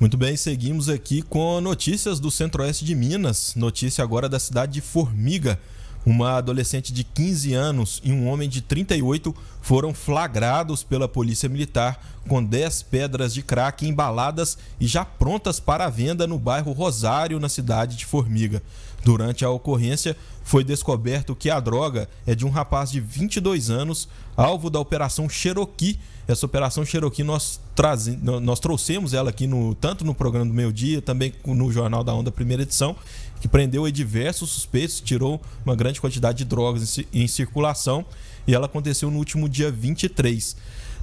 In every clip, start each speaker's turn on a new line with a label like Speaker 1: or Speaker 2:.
Speaker 1: Muito bem, seguimos aqui com notícias do Centro-Oeste de Minas. Notícia agora da cidade de Formiga. Uma adolescente de 15 anos e um homem de 38 foram flagrados pela Polícia Militar com 10 pedras de crack embaladas e já prontas para venda no bairro Rosário, na cidade de Formiga. Durante a ocorrência, foi descoberto que a droga é de um rapaz de 22 anos, alvo da Operação Cherokee. Essa Operação Cherokee nós, traze, nós trouxemos ela aqui no, tanto no programa do Meio Dia, também no Jornal da Onda, primeira edição, que prendeu diversos suspeitos, tirou uma grande quantidade de drogas em, em circulação e ela aconteceu no último dia 23.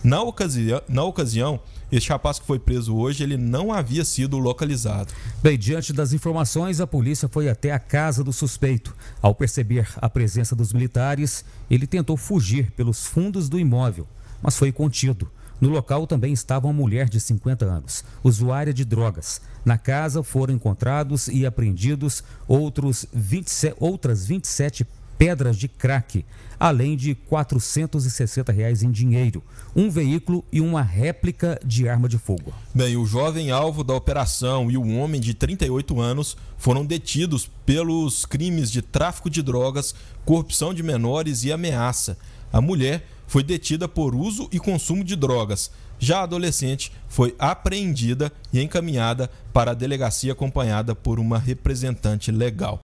Speaker 1: Na ocasião, na ocasião, este rapaz que foi preso hoje, ele não havia sido localizado.
Speaker 2: Bem, diante das informações, a polícia foi até a casa do suspeito. Ao perceber a presença dos militares, ele tentou fugir pelos fundos do imóvel, mas foi contido. No local também estava uma mulher de 50 anos, usuária de drogas. Na casa foram encontrados e apreendidos outros 27, outras 27 pedras de crack, além de 460 reais em dinheiro, um veículo e uma réplica de arma de fogo.
Speaker 1: Bem, o jovem alvo da operação e o homem de 38 anos foram detidos pelos crimes de tráfico de drogas, corrupção de menores e ameaça. A mulher foi detida por uso e consumo de drogas. Já a adolescente foi apreendida e encaminhada para a delegacia acompanhada por uma representante legal.